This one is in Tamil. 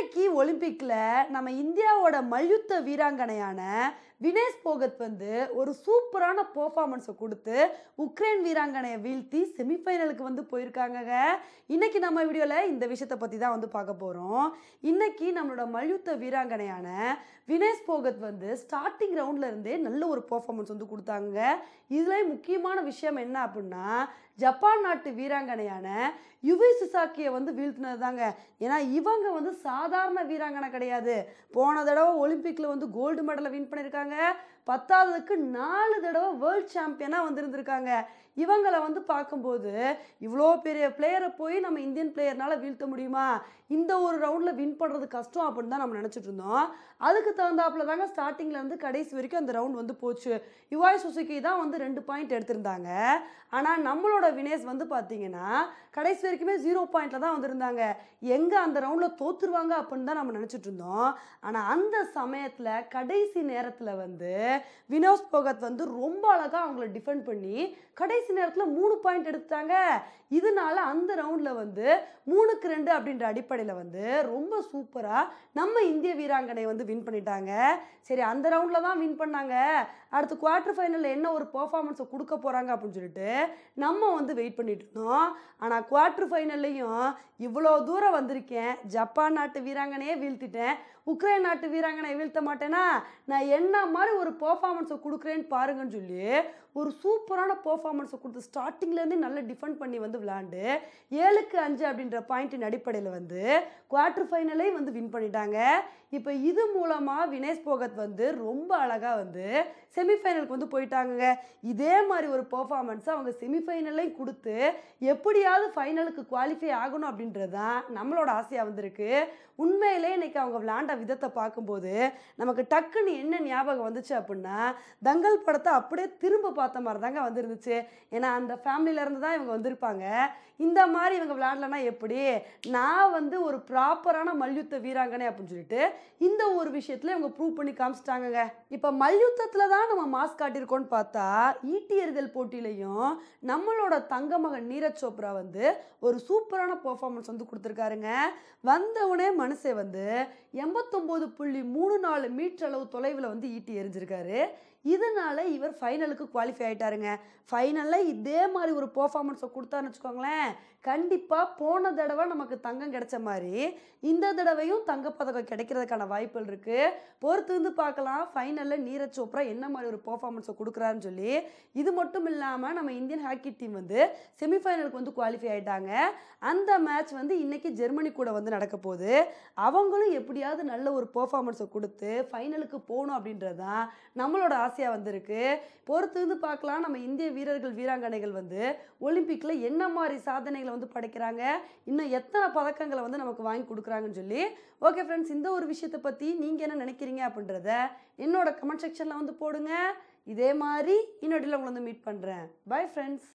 இன்றைக்கு ஒலிம்பிக்கில் நம்ம இந்தியாவோட மல்யுத்த வீராங்கனையான வினேஷ் போகத் வந்து ஒரு சூப்பரான பர்ஃபார்மன்ஸை கொடுத்து உக்ரைன் வீராங்கனையை வீழ்த்தி செமிஃபைனலுக்கு வந்து போயிருக்காங்கங்க. இன்னைக்கு நம்ம வீடியோவில் இந்த விஷயத்தை பற்றி தான் வந்து பார்க்க போகிறோம் இன்னைக்கு நம்மளோட மல்யுத்த வீராங்கனையான வினேஷ் போகத் வந்து ஸ்டார்டிங் ரவுண்ட்லேருந்தே நல்ல ஒரு பர்ஃபார்மன்ஸ் வந்து கொடுத்தாங்க. இதில் முக்கியமான விஷயம் என்ன அப்படின்னா ஜப்பான் நாட்டு வீராங்கனையான யுவி சுசாக்கியை வந்து வீழ்த்தினது தாங்க ஏன்னா இவங்க வந்து சாதாரண வீராங்கனை கிடையாது. போன தடவை ஒலிம்பிக்கில் வந்து கோல்டு மெடலை வின் பண்ணியிருக்காங்க பத்தாவதுக்கு நாலு தடவை வேர்ல்ட் சாம்பியனாக வந்திருந்திருக்காங்க. இவங்களை வந்து பார்க்கும்போது இவ்வளோ பெரிய பிளேயரை போய் நம்ம இந்தியன் பிளேயர்னால வீழ்த்த முடியுமா? இந்த ஒரு ரவுண்டில் வின் பண்ணுறது கஷ்டம் அப்படின்னு தான் நம்ம நினச்சிட்டு இருந்தோம். அதுக்கு தகுந்தாப்புல தாங்க ஸ்டார்டிங்லேருந்து கடைசி வரைக்கும் அந்த ரவுண்ட் வந்து போச்சு. யுவாய் சுசுக்கி தான் வந்து ரெண்டு பாயிண்ட் எடுத்திருந்தாங்க. ஆனால் நம்மளோட வினேஷ் வந்து பார்த்தீங்கன்னா கடைசி வரைக்குமே ஜீரோ பாயிண்ட்டில் தான் வந்திருந்தாங்க. எங்கே அந்த ரவுண்டில் தோத்துருவாங்க அப்படின்னு தான் நம்ம நினச்சிட்டு இருந்தோம். ஆனால் அந்த சமயத்தில் கடைசி நேரத்தில் வந்து வினோஸ் போகத் வந்து ரொம்ப அழகாக அவங்கள டிஃபெண்ட் பண்ணி கடைசி நேரத்தில் மூணு பாயிண்ட் எடுத்தாங்க இதனால அந்த ரவுண்டில் வந்து மூணுக்கு ரெண்டு அப்படின்ற அடிப்படையில் வந்து ரொம்ப சூப்பராக நம்ம இந்திய வீராங்கனை வந்து வின் பண்ணிட்டாங்க. சரி அந்த ரவுண்டில் தான் வின் பண்ணாங்க. அடுத்து குவார்ட்டர் ஃபைனலில் என்ன ஒரு பர்ஃபார்மன்ஸை கொடுக்க போகிறாங்க அப்படின்னு சொல்லிட்டு நம்ம வந்து வெயிட் பண்ணிட்டு இருந்தோம். ஆனால் குவார்ட்டர் ஃபைனல்லையும் இவ்வளோ தூரம் வந்திருக்கேன். ஜப்பான் நாட்டு வீராங்கனையே வீழ்த்திட்டேன். உக்ரைன் நாட்டு வீராங்கனை வீழ்த்த மாட்டேனா? நான் என்ன மாதிரி ஒரு பர்ஃபார்மன்ஸை கொடுக்குறேன்னு பாருங்கன்னு சொல்லி ஒரு சூப்பரான பர்ஃபார்மன்ஸை கொடுத்து ஸ்டார்டிங்லேருந்தே நல்லா டிஃபெண்ட் பண்ணி வந்து விளாண்டு ஏழுக்கு அஞ்சு அப்படின்ற பாயிண்டின் அடிப்படையில் வந்து குவார்ட்டர் ஃபைனலே வந்து வின் பண்ணிட்டாங்க. இப்போ இது மூலமாக வினேஷ் போகத் வந்து ரொம்ப அழகாக வந்து செமிஃபைனலுக்கு வந்து போயிட்டாங்க இதே மாதிரி ஒரு பெர்ஃபார்மன்ஸை அவங்க செமிஃபைனல்லையும் கொடுத்து எப்படியாவது ஃபைனலுக்கு குவாலிஃபை ஆகணும் அப்படின்றது தான் நம்மளோட ஆசையாக வந்திருக்கு. உண்மையிலே இன்னைக்கு அவங்க விளாண்ட விதத்தை பார்க்கும்போது நமக்கு டக்குன்னு என்ன ஞாபகம் வந்துச்சு அப்படின்னா தங்கல் படத்தை அப்படியே திரும்ப பார்த்த மாதிரி தாங்க வந்துருந்துச்சு. ஏன்னா அந்த ஃபேமிலியிலேருந்து தான் இவங்க வந்திருப்பாங்க. இந்த மாதிரி இவங்க விளையாடலன்னா எப்படி? நான் வந்து ஒரு ப்ராப்பரான மல்யுத்த வீராங்கனை அப்படின்னு சொல்லிட்டு இந்த ஒரு விஷயத்தில் இவங்க ப்ரூவ் பண்ணி காமிச்சிட்டாங்கங்க. இப்போ மல்யுத்தத்தில் தான் நம்ம மாஸ்க் காட்டியிருக்கோம்னு பார்த்தா ஈட்டியர்கள் போட்டியிலையும் நம்மளோட தங்க மகன் நீரஜ் சோப்ரா வந்து ஒரு சூப்பரான பர்ஃபார்மன்ஸ் வந்து கொடுத்துருக்காருங்க. வந்தவுடனே மனசே வந்து எண்பத்தொம்போது புள்ளி மூணு நாலு மீட்டர் அளவு தொலைவில் வந்து ஈட்டி எரிஞ்சிருக்காரு. இதனால இவர் ஃபைனலுக்கு குவாலிஃபை ஆகிட்டாருங்க ஃபைனலில் இதே மாதிரி ஒரு பர்ஃபார்மன்ஸை கொடுத்தான்னு வச்சுக்கோங்களேன். கண்டிப்பாக போன தடவை நமக்கு தங்கம் கிடைச்ச மாதிரி இந்த தடவையும் தங்கப்பதக்கம் கிடைக்கிறதுக்கான வாய்ப்புகள் இருக்குது பொறுத்துருந்து பார்க்கலாம். ஃபைனலில் நீரஜ் சோப்ரா என்ன மாதிரி ஒரு பர்ஃபார்மன்ஸை கொடுக்குறாருன்னு சொல்லி. இது மட்டும் இல்லாமல் நம்ம இந்தியன் ஹாக்கி டீம் வந்து செமிஃபைனலுக்கு வந்து குவாலிஃபை ஆகிட்டாங்க அந்த மேட்ச் வந்து இன்னைக்கு ஜெர்மனி கூட வந்து நடக்க போகுது. அவங்களும் எப்படியாவது நல்ல ஒரு பர்ஃபார்மன்ஸை கொடுத்து ஃபைனலுக்கு போகணும் அப்படின்றது தான் நம்மளோட ஆசையாக வந்திருக்கு. பொறுத்திருந்து பார்க்கலாம். நம்ம இந்திய வீரர்கள் வீராங்கனைகள் வந்து ஒலிம்பிக்கில் என்ன மாதிரி சாதனைகளை வந்து படைக்கிறாங்க? இன்னும் எத்தனை பதக்கங்களை வந்து நமக்கு வாங்கி கொடுக்குறாங்கன்னு சொல்லி. ஓகே ஃப்ரெண்ட்ஸ் இந்த ஒரு விஷயத்தை பற்றி நீங்கள் என்ன நினைக்கிறீங்க அப்படின்றத என்னோட கமெண்ட் செக்ஷனில் வந்து போடுங்க. இதே மாதிரி இன்னொட்டில் உங்களை வந்து மீட் பண்ணுறேன் பை ஃப்ரெண்ட்ஸ்